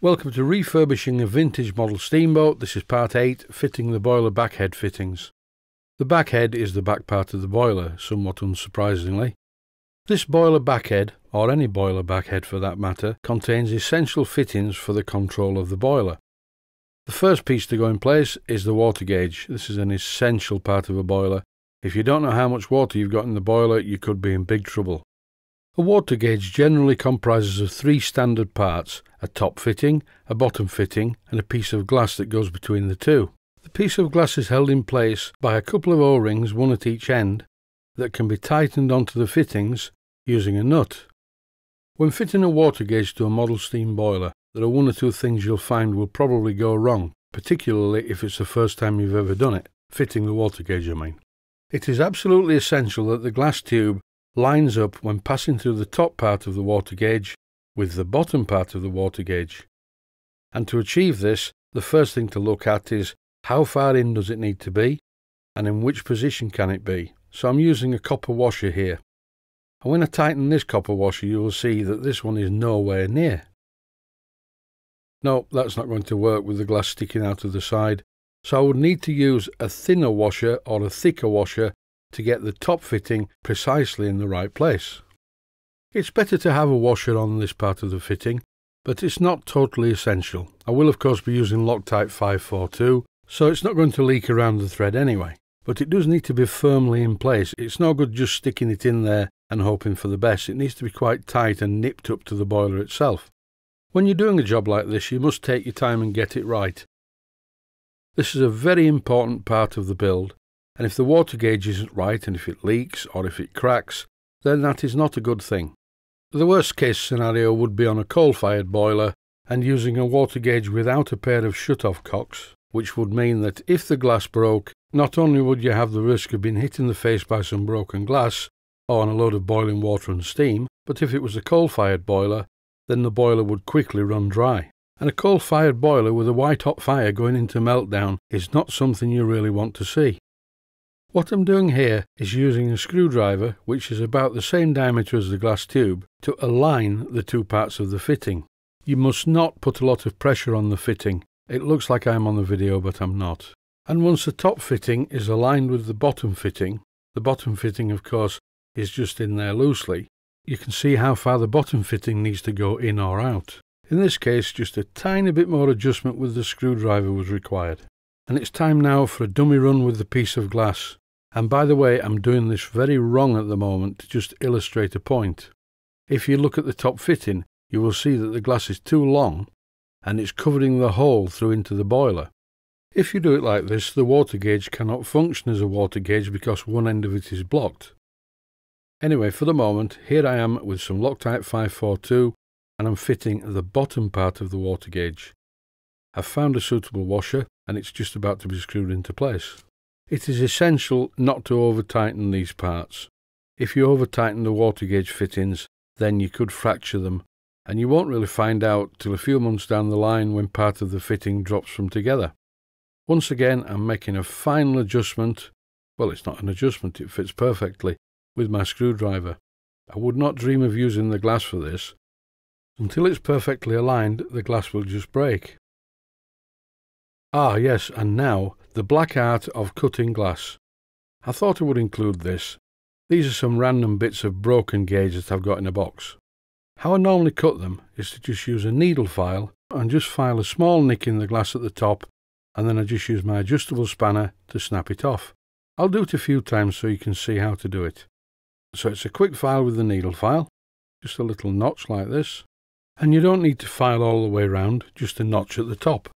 Welcome to refurbishing a vintage model steamboat. This is part 8, fitting the boiler backhead fittings. The backhead is the back part of the boiler, somewhat unsurprisingly. This boiler backhead, or any boiler backhead for that matter, contains essential fittings for the control of the boiler. The first piece to go in place is the water gauge. This is an essential part of a boiler. If you don't know how much water you've got in the boiler, you could be in big trouble. A water gauge generally comprises of three standard parts, a top fitting, a bottom fitting, and a piece of glass that goes between the two. The piece of glass is held in place by a couple of O-rings, one at each end, that can be tightened onto the fittings using a nut. When fitting a water gauge to a model steam boiler, there are one or two things you'll find will probably go wrong, particularly if it's the first time you've ever done it, fitting the water gauge I mean. It is absolutely essential that the glass tube lines up when passing through the top part of the water gauge with the bottom part of the water gauge. And to achieve this, the first thing to look at is how far in does it need to be and in which position can it be. So I'm using a copper washer here. And when I tighten this copper washer, you will see that this one is nowhere near. No, that's not going to work with the glass sticking out of the side. So I would need to use a thinner washer or a thicker washer to get the top fitting precisely in the right place. It's better to have a washer on this part of the fitting, but it's not totally essential. I will of course be using Loctite 542, so it's not going to leak around the thread anyway. But it does need to be firmly in place. It's no good just sticking it in there and hoping for the best. It needs to be quite tight and nipped up to the boiler itself. When you're doing a job like this, you must take your time and get it right. This is a very important part of the build, and if the water gauge isn't right and if it leaks or if it cracks, then that is not a good thing. The worst case scenario would be on a coal fired boiler and using a water gauge without a pair of shut off cocks, which would mean that if the glass broke, not only would you have the risk of being hit in the face by some broken glass or on a load of boiling water and steam, but if it was a coal fired boiler, then the boiler would quickly run dry. And a coal fired boiler with a white hot fire going into meltdown is not something you really want to see. What I'm doing here is using a screwdriver, which is about the same diameter as the glass tube, to align the two parts of the fitting. You must not put a lot of pressure on the fitting. It looks like I'm on the video, but I'm not. And once the top fitting is aligned with the bottom fitting, the bottom fitting, of course, is just in there loosely, you can see how far the bottom fitting needs to go in or out. In this case, just a tiny bit more adjustment with the screwdriver was required. And it's time now for a dummy run with the piece of glass. And by the way, I'm doing this very wrong at the moment to just illustrate a point. If you look at the top fitting, you will see that the glass is too long and it's covering the hole through into the boiler. If you do it like this, the water gauge cannot function as a water gauge because one end of it is blocked. Anyway, for the moment, here I am with some Loctite 542 and I'm fitting the bottom part of the water gauge. I've found a suitable washer and it's just about to be screwed into place. It is essential not to over tighten these parts. If you over tighten the water gauge fittings, then you could fracture them, and you won't really find out till a few months down the line when part of the fitting drops from together. Once again, I'm making a final adjustment. Well, it's not an adjustment, it fits perfectly with my screwdriver. I would not dream of using the glass for this. Until it's perfectly aligned, the glass will just break. Ah, yes, and now the black art of cutting glass. I thought I would include this. These are some random bits of broken gauge that I've got in a box. How I normally cut them is to just use a needle file and just file a small nick in the glass at the top and then I just use my adjustable spanner to snap it off. I'll do it a few times so you can see how to do it. So it's a quick file with the needle file, just a little notch like this, and you don't need to file all the way round, just a notch at the top.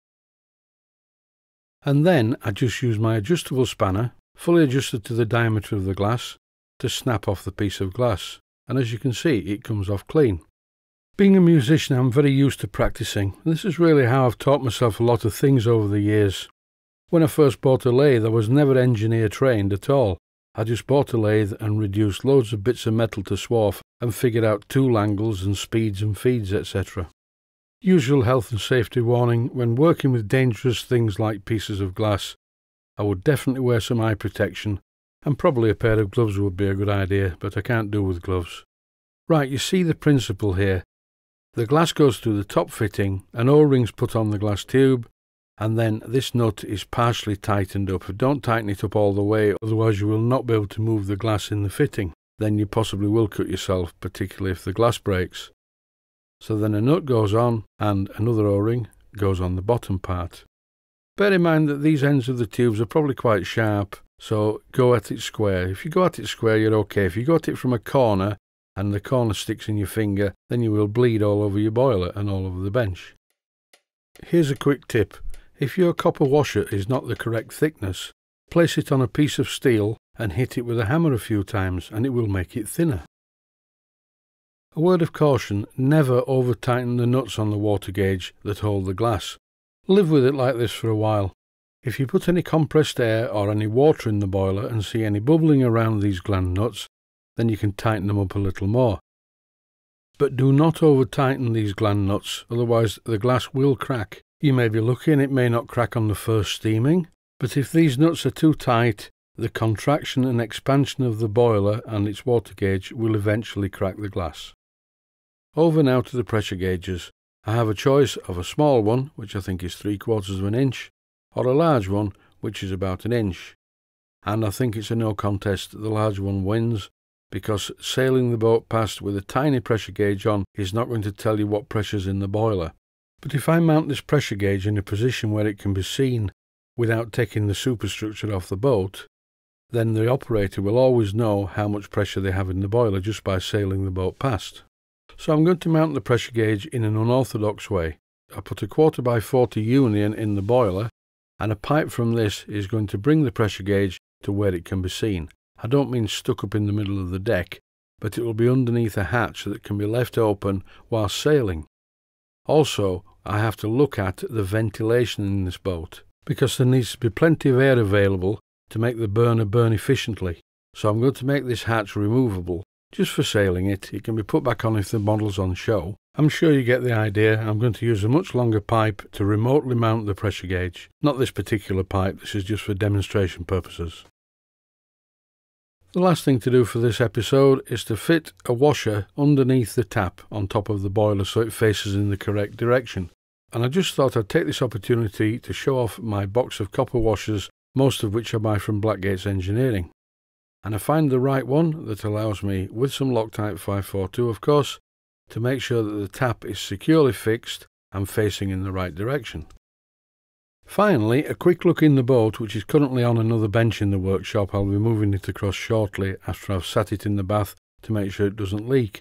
And then I just use my adjustable spanner, fully adjusted to the diameter of the glass, to snap off the piece of glass. And as you can see, it comes off clean. Being a musician, I'm very used to practicing. This is really how I've taught myself a lot of things over the years. When I first bought a lathe, I was never engineer trained at all. I just bought a lathe and reduced loads of bits of metal to swarf and figured out tool angles and speeds and feeds, etc. Usual health and safety warning when working with dangerous things like pieces of glass. I would definitely wear some eye protection, and probably a pair of gloves would be a good idea, but I can't do with gloves. Right, you see the principle here. The glass goes through the top fitting, an O-ring's put on the glass tube, and then this nut is partially tightened up. Don't tighten it up all the way, otherwise you will not be able to move the glass in the fitting. Then you possibly will cut yourself, particularly if the glass breaks. So then a nut goes on and another O-ring goes on the bottom part. Bear in mind that these ends of the tubes are probably quite sharp, so go at it square. If you go at it square, you're okay. If you go at it from a corner and the corner sticks in your finger, then you will bleed all over your boiler and all over the bench. Here's a quick tip. If your copper washer is not the correct thickness, place it on a piece of steel and hit it with a hammer a few times and it will make it thinner. A word of caution, never over tighten the nuts on the water gauge that hold the glass. Live with it like this for a while. If you put any compressed air or any water in the boiler and see any bubbling around these gland nuts, then you can tighten them up a little more. But do not over tighten these gland nuts, otherwise the glass will crack. You may be lucky and it may not crack on the first steaming, but if these nuts are too tight, the contraction and expansion of the boiler and its water gauge will eventually crack the glass. Over now to the pressure gauges. I have a choice of a small one, which I think is three quarters of an inch, or a large one, which is about an inch. And I think it's a no contest the large one wins, because sailing the boat past with a tiny pressure gauge on is not going to tell you what pressure's in the boiler. But if I mount this pressure gauge in a position where it can be seen without taking the superstructure off the boat, then the operator will always know how much pressure they have in the boiler just by sailing the boat past. So I'm going to mount the pressure gauge in an unorthodox way. I put a quarter by 40 union in the boiler and a pipe from this is going to bring the pressure gauge to where it can be seen. I don't mean stuck up in the middle of the deck, but it will be underneath a hatch that can be left open while sailing. Also, I have to look at the ventilation in this boat because there needs to be plenty of air available to make the burner burn efficiently. So I'm going to make this hatch removable just for sailing it. It can be put back on if the model's on show. I'm sure you get the idea. I'm going to use a much longer pipe to remotely mount the pressure gauge. Not this particular pipe, this is just for demonstration purposes. The last thing to do for this episode is to fit a washer underneath the tap on top of the boiler so it faces in the correct direction. And I just thought I'd take this opportunity to show off my box of copper washers, most of which I buy from Blackgates Engineering and I find the right one that allows me, with some Loctite 542 of course, to make sure that the tap is securely fixed and facing in the right direction. Finally, a quick look in the boat, which is currently on another bench in the workshop. I'll be moving it across shortly after I've sat it in the bath to make sure it doesn't leak.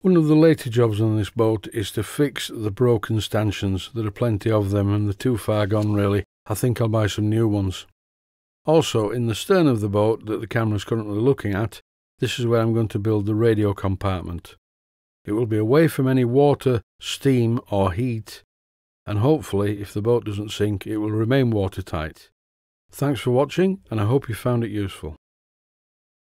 One of the later jobs on this boat is to fix the broken stanchions. There are plenty of them and they're too far gone really. I think I'll buy some new ones. Also, in the stern of the boat that the camera is currently looking at, this is where I'm going to build the radio compartment. It will be away from any water, steam or heat, and hopefully, if the boat doesn't sink, it will remain watertight. Thanks for watching, and I hope you found it useful.